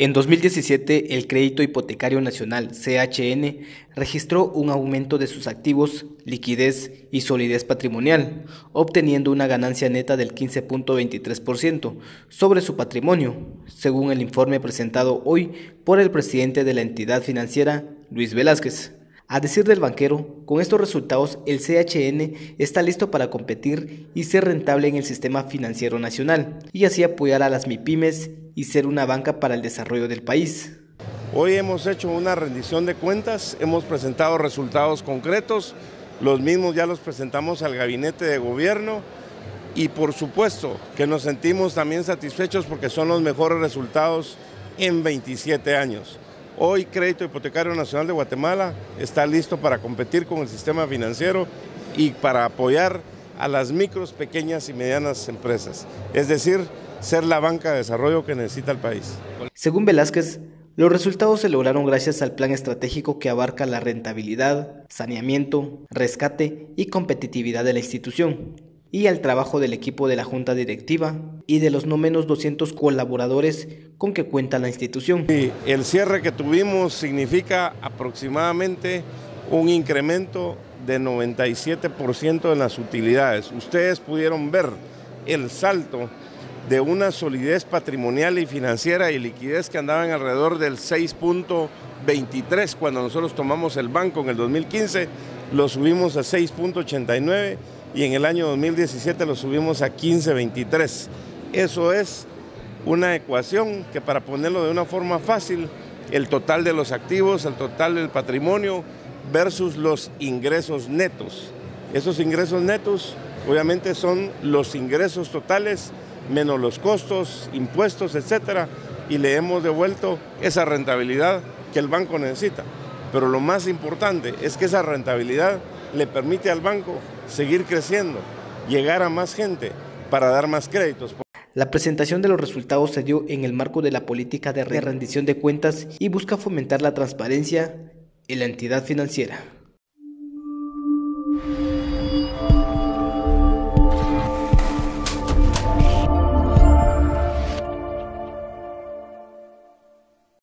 En 2017, el Crédito Hipotecario Nacional, CHN, registró un aumento de sus activos, liquidez y solidez patrimonial, obteniendo una ganancia neta del 15.23% sobre su patrimonio, según el informe presentado hoy por el presidente de la entidad financiera, Luis Velázquez. A decir del banquero, con estos resultados el CHN está listo para competir y ser rentable en el sistema financiero nacional y así apoyar a las MIPIMES y ser una banca para el desarrollo del país. Hoy hemos hecho una rendición de cuentas, hemos presentado resultados concretos, los mismos ya los presentamos al gabinete de gobierno y por supuesto que nos sentimos también satisfechos porque son los mejores resultados en 27 años. Hoy Crédito Hipotecario Nacional de Guatemala está listo para competir con el sistema financiero y para apoyar a las micros, pequeñas y medianas empresas. Es decir, ser la banca de desarrollo que necesita el país. Según Velázquez, los resultados se lograron gracias al plan estratégico que abarca la rentabilidad, saneamiento, rescate y competitividad de la institución, y al trabajo del equipo de la Junta Directiva y de los no menos 200 colaboradores con que cuenta la institución. el cierre que tuvimos significa aproximadamente un incremento de 97% en las utilidades. Ustedes pudieron ver el salto de una solidez patrimonial y financiera y liquidez que andaban alrededor del 6.23 cuando nosotros tomamos el banco en el 2015, lo subimos a 6.89 y en el año 2017 lo subimos a 15.23. Eso es una ecuación que para ponerlo de una forma fácil, el total de los activos, el total del patrimonio versus los ingresos netos. Esos ingresos netos obviamente son los ingresos totales menos los costos, impuestos, etcétera, y le hemos devuelto esa rentabilidad que el banco necesita. Pero lo más importante es que esa rentabilidad le permite al banco seguir creciendo, llegar a más gente para dar más créditos. La presentación de los resultados se dio en el marco de la política de rendición de cuentas y busca fomentar la transparencia en la entidad financiera.